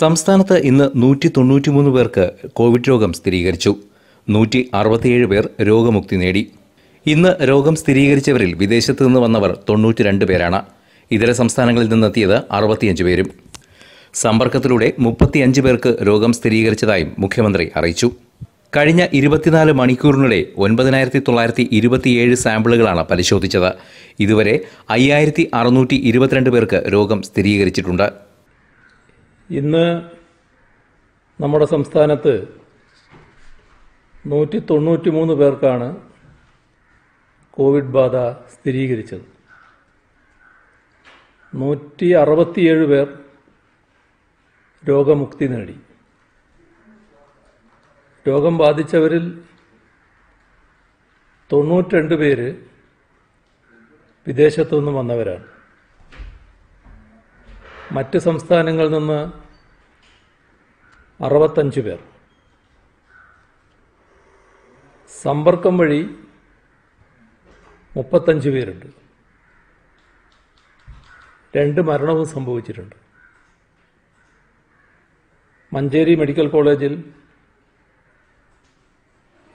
സംസ്ഥാനത്ത് ഇന്ന് നൂറ്റി തൊണ്ണൂറ്റിമൂന്ന് പേർക്ക് കോവിഡ് രോഗം സ്ഥിരീകരിച്ചു. നൂറ്റി അറുപത്തിയേഴ് പേർ രോഗമുക്തി നേടി. ഇന്ന് രോഗം സ്ഥിരീകരിച്ചവരിൽ വിദേശത്ത് നിന്ന് വന്നവർ തൊണ്ണൂറ്റിരണ്ട് പേരാണ്. ഇതര സംസ്ഥാനങ്ങളിൽ നിന്നെത്തിയത് അറുപത്തിയഞ്ച് പേരും. സമ്പർക്കത്തിലൂടെ മുപ്പത്തിയഞ്ച് പേർക്ക് രോഗം സ്ഥിരീകരിച്ചതായും മുഖ്യമന്ത്രി അറിയിച്ചു. കഴിഞ്ഞ ഇരുപത്തിനാല് മണിക്കൂറിനിടെ ഒൻപതിനായിരത്തി തൊള്ളായിരത്തി ഇരുപത്തിയേഴ് സാമ്പിളുകളാണ് പരിശോധിച്ചത്. ഇതുവരെ അയ്യായിരത്തി അറുന്നൂറ്റി ഇരുപത്തിരണ്ട് പേർക്ക് രോഗം സ്ഥിരീകരിച്ചിട്ടുണ്ട്. ഇന്ന് നമ്മുടെ സംസ്ഥാനത്ത് നൂറ്റി തൊണ്ണൂറ്റി മൂന്ന് പേർക്കാണ് കോവിഡ് ബാധ സ്ഥിരീകരിച്ചത്. നൂറ്റി അറുപത്തിയേഴ് പേർ രോഗമുക്തി നേടി. രോഗം ബാധിച്ചവരിൽ തൊണ്ണൂറ്റിരണ്ട് പേര് വിദേശത്തു നിന്ന് വന്നവരാണ്. മറ്റ് സംസ്ഥാനങ്ങളിൽ നിന്ന് അറുപത്തഞ്ച് പേർ. സമ്പർക്കം വഴി മുപ്പത്തഞ്ച് പേരുണ്ട്. രണ്ട് മരണവും സംഭവിച്ചിട്ടുണ്ട്. മഞ്ചേരി മെഡിക്കൽ കോളേജിൽ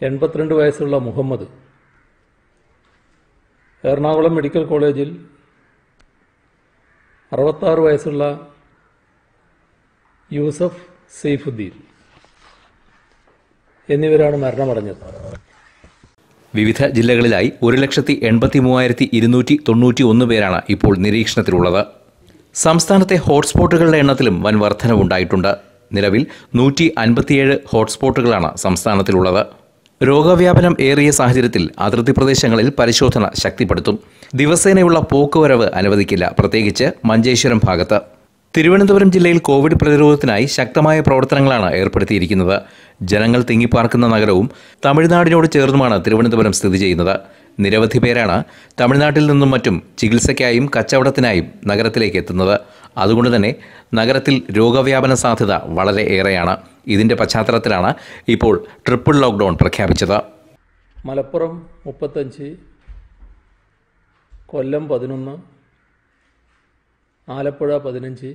എൺപത്തിരണ്ട് വയസ്സുള്ള മുഹമ്മദ് എറണാകുളം മെഡിക്കൽ കോളേജിൽ അറുപത്താറ് വയസ്സുള്ള യൂസഫ് സെയ്ഫുദ്ദീൻ എന്നിവരാണ് മരണമടഞ്ഞത്. വിവിധ ജില്ലകളിലായി ഒരു ലക്ഷത്തി എൺപത്തി മൂവായിരത്തി ഇരുന്നൂറ്റി തൊണ്ണൂറ്റി ഒന്ന് പേരാണ് ഇപ്പോൾ നിരീക്ഷണത്തിലുള്ളത്. സംസ്ഥാനത്തെ ഹോട്ട്സ്പോട്ടുകളുടെ എണ്ണത്തിലും വൻ വർധനവുണ്ടായിട്ടുണ്ട്. നിലവിൽ നൂറ്റി അൻപത്തിയേഴ് ഹോട്ട്സ്പോട്ടുകളാണ് സംസ്ഥാനത്തിലുള്ളത്. രോഗവ്യാപനം ഏറിയ സാഹചര്യത്തിൽ അതിർത്തി പ്രദേശങ്ങളിൽ പരിശോധന ശക്തിപ്പെടുത്തും. ദിവസേനയുള്ള പോക്കുവരവ് അനുവദിക്കില്ല. പ്രത്യേകിച്ച് മഞ്ചേശ്വരം ഭാഗത്ത്. തിരുവനന്തപുരം ജില്ലയിൽ കോവിഡ് പ്രതിരോധത്തിനായി ശക്തമായ പ്രവർത്തനങ്ങളാണ് ഏർപ്പെടുത്തിയിരിക്കുന്നത്. ജനങ്ങൾ തിങ്ങിപ്പാർക്കുന്ന നഗരവും തമിഴ്നാടിനോട് ചേർന്നുമാണ് തിരുവനന്തപുരം സ്ഥിതി ചെയ്യുന്നത്. നിരവധി പേരാണ് തമിഴ്നാട്ടിൽ നിന്നും മറ്റും ചികിത്സയ്ക്കായും കച്ചവടത്തിനായും നഗരത്തിലേക്ക് എത്തുന്നത്. അതുകൊണ്ട് തന്നെ നഗരത്തിൽ രോഗവ്യാപന സാധ്യത വളരെ ഏറെയാണ്. ഇതിന്റെ പശ്ചാത്തലത്തിലാണ് ഇപ്പോൾ ട്രിപ്പിൾ ലോക്ക്ഡൗൺ പ്രഖ്യാപിച്ചത്. മലപ്പുറം മുപ്പത്തഞ്ച് കൊല്ലം പതിനൊന്ന് ആലപ്പുഴ പതിനഞ്ച്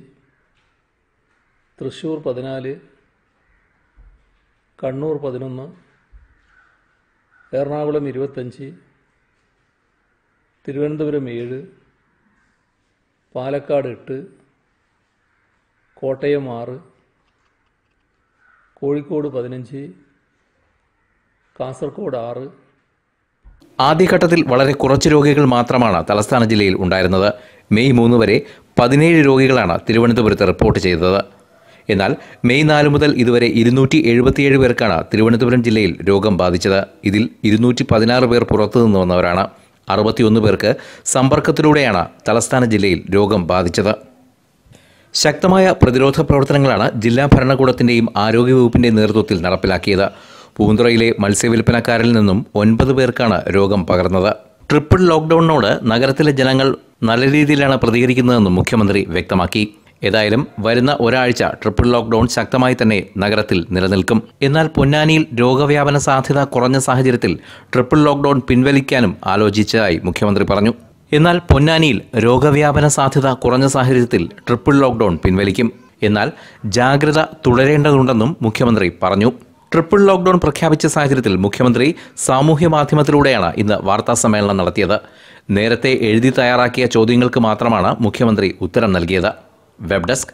തൃശ്ശൂർ പതിനാല് കണ്ണൂർ പതിനൊന്ന് എറണാകുളം ഇരുപത്തഞ്ച് തിരുവനന്തപുരം ഏഴ് പാലക്കാട് എട്ട് കോട്ടയം ആറ് കോഴിക്കോട് പതിനഞ്ച് കാസർഗോഡ് ആറ്. ആദ്യഘട്ടത്തിൽ വളരെ കുറച്ച് രോഗികൾ മാത്രമാണ് തലസ്ഥാന ജില്ലയിൽ ഉണ്ടായിരുന്നത്. മെയ് മൂന്ന് വരെ പതിനേഴ് രോഗികളാണ് തിരുവനന്തപുരത്ത് റിപ്പോർട്ട് ചെയ്തത്. എന്നാൽ മെയ് നാല് മുതൽ ഇതുവരെ ഇരുന്നൂറ്റി എഴുപത്തിയേഴ് പേർക്കാണ് തിരുവനന്തപുരം ജില്ലയിൽ രോഗം ബാധിച്ചത്. ഇതിൽ ഇരുന്നൂറ്റി പതിനാറ് പേർ പുറത്തുനിന്ന് വന്നവരാണ്. അറുപത്തിയൊന്ന് പേർക്ക് സമ്പർക്കത്തിലൂടെയാണ് തലസ്ഥാന ജില്ലയിൽ രോഗം ബാധിച്ചത്. ശക്തമായ പ്രതിരോധ പ്രവർത്തനങ്ങളാണ് ജില്ലാ ഭരണകൂടത്തിന്റെയും ആരോഗ്യവകുപ്പിന്റെ നേതൃത്വത്തിൽ നടപ്പിലാക്കിയത്. പൂന്തുറയിലെ മത്സ്യവില്പനക്കാരിൽ നിന്നും ഒൻപത് പേർക്കാണ് രോഗം പകർന്നത്. ട്രിപ്പിൾ ലോക്ക്ഡൌണിനോട് നഗരത്തിലെ ജനങ്ങൾ നല്ല രീതിയിലാണ് പ്രതികരിക്കുന്നതെന്നും മുഖ്യമന്ത്രി വ്യക്തമാക്കി. ഏതായാലും വരുന്ന ഒരാഴ്ച ട്രിപ്പിൾ ലോക്ക്ഡൌൺ ശക്തമായി തന്നെ നഗരത്തിൽ നിലനിൽക്കും. എന്നാൽ പൊന്നാനിയിൽ രോഗവ്യാപന സാധ്യത കുറഞ്ഞ സാഹചര്യത്തിൽ ട്രിപ്പിൾ ലോക്ക്ഡൌൺ പിൻവലിക്കാനും ആലോചിച്ചതായി മുഖ്യമന്ത്രി പറഞ്ഞു. എന്നാൽ പൊന്നാനിയിൽ രോഗവ്യാപന സാധ്യത കുറഞ്ഞ സാഹചര്യത്തിൽ ട്രിപ്പിൾ ലോക്ക്ഡൌൺ പിൻവലിക്കും. എന്നാൽ ജാഗ്രത തുടരേണ്ടതുണ്ടെന്നും മുഖ്യമന്ത്രി പറഞ്ഞു. ട്രിപ്പിൾ ലോക്ക്ഡൌൺ പ്രഖ്യാപിച്ച സാഹചര്യത്തിൽ മുഖ്യമന്ത്രി സാമൂഹ്യ മാധ്യമത്തിലൂടെയാണ് ഇന്ന് വാർത്താ സമ്മേളനം നടത്തിയത്. നേരത്തെ എഴുതി തയ്യാറാക്കിയ ചോദ്യങ്ങൾക്ക് മാത്രമാണ് മുഖ്യമന്ത്രി ഉത്തരം നൽകിയത്. Web desk